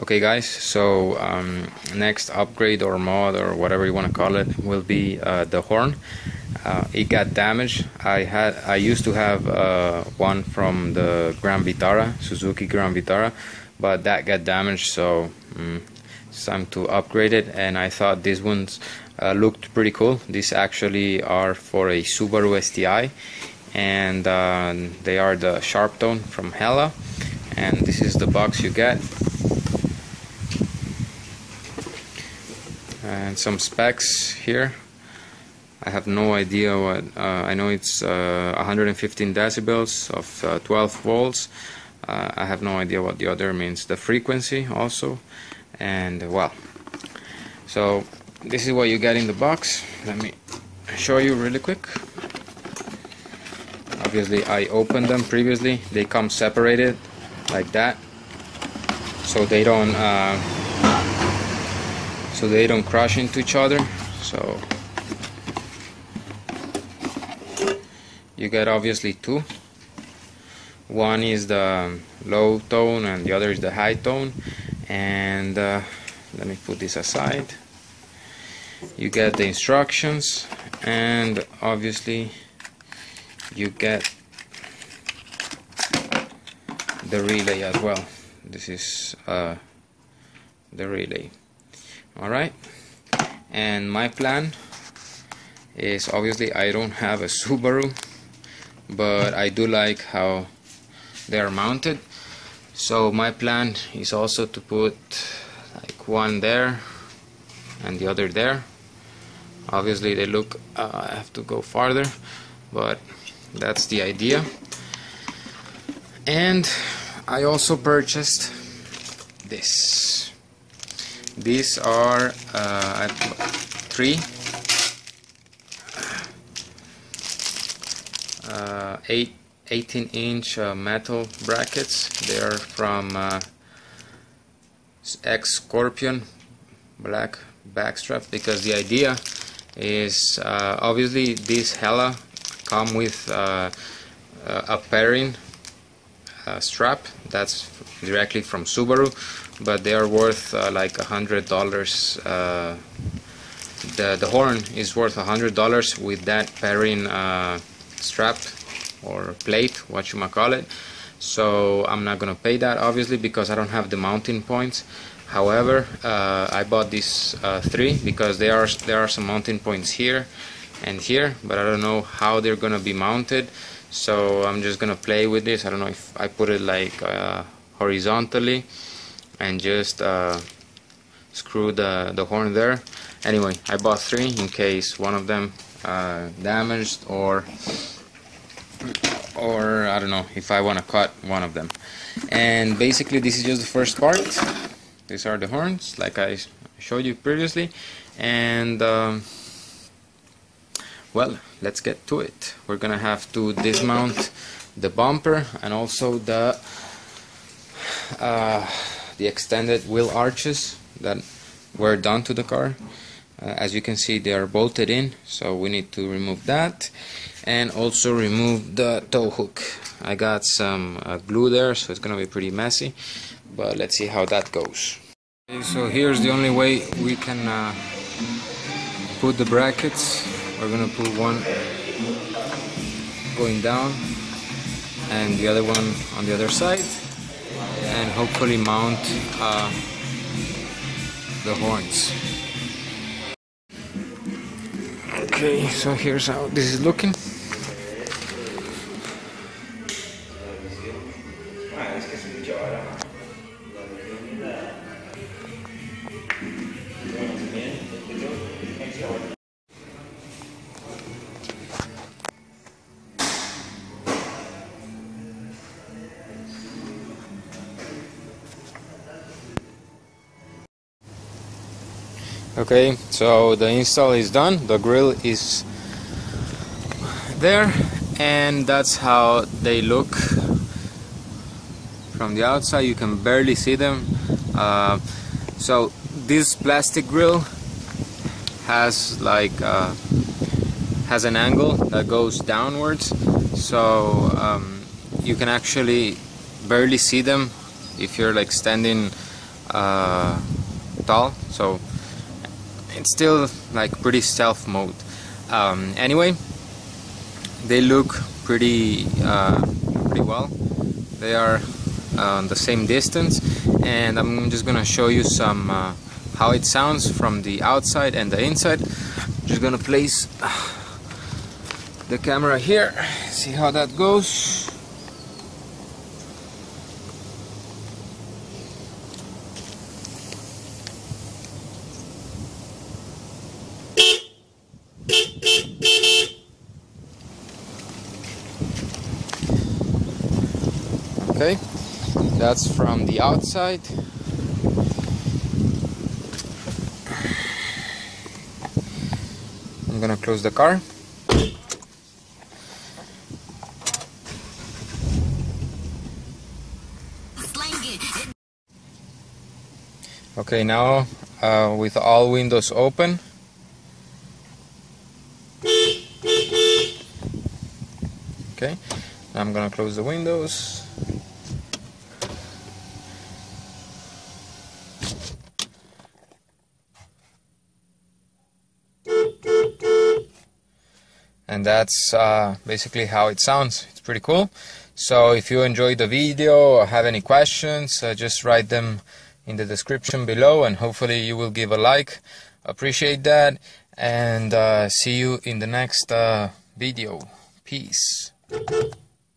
Okay guys, so um, next upgrade or mod or whatever you want to call it will be uh, the horn. Uh, it got damaged. I had I used to have uh, one from the Grand Vitara, Suzuki Grand Vitara, but that got damaged so um, it's time to upgrade it and I thought these ones uh, looked pretty cool. These actually are for a Subaru STI and uh, they are the Sharptone from Hella and this is the box you get and some specs here. I have no idea what uh, I know it's uh, 115 decibels of uh, 12 volts. Uh, I have no idea what the other means the frequency also. And well so this is what you get in the box. Let me show you really quick. Obviously I opened them previously. They come separated like that. So they don't uh, so they don't crash into each other. So you get obviously two. One is the low tone and the other is the high tone. And uh, let me put this aside. You get the instructions and obviously you get the relay as well. This is uh, the relay alright and my plan is obviously I don't have a Subaru but I do like how they are mounted. So my plan is also to put like one there and the other there. Obviously they look uh, I have to go farther but that's the idea. And I also purchased this these are uh, three. Uh, eight 18 inch uh, metal brackets. They are from uh, X Scorpion black backstrap because the idea is uh, obviously these Hella come with uh, a pairing strap that's directly from Subaru but they are worth uh, like a hundred dollars uh, the the horn is worth a hundred dollars with that pairing uh, strap or plate what you might call it. So I'm not gonna pay that obviously because I don't have the mounting points. However uh, I bought these uh, three because there are there are some mounting points here and here but I don't know how they're gonna be mounted so I'm just gonna play with this. I don't know if I put it like uh, horizontally and just uh, screw the, the horn there. Anyway I bought three in case one of them uh, damaged or or I don't know if I want to cut one of them. And basically this is just the first part. These are the horns like I showed you previously. And um, well let's get to it. We're gonna have to dismount the bumper and also the uh, the extended wheel arches that were done to the car. Uh, as you can see they are bolted in so we need to remove that and also remove the tow hook. I got some uh, glue there so it's gonna be pretty messy but let's see how that goes. Okay, so here's the only way we can uh, put the brackets we're gonna put one going down and the other one on the other side and hopefully mount uh, the horns. Okay, so here's how this is looking. Okay so the install is done. The grill is there and that's how they look from the outside. You can barely see them. Uh, so this plastic grill has like uh, has an angle that goes downwards. So um, you can actually barely see them if you're like standing uh, tall. So it's still like pretty stealth mode um, anyway they look pretty uh, pretty well. They are uh, the same distance and I'm just gonna show you some uh, how it sounds from the outside and the inside. Just gonna place the camera here. See how that goes okay. That's from the outside. I'm gonna close the car. Okay now uh, with all windows open. Okay. I'm gonna close the windows and that's uh, basically how it sounds. It's pretty cool. So if you enjoyed the video or have any questions uh, just write them in the description below and hopefully you will give a like. Appreciate that. And uh, see you in the next uh, video. Peace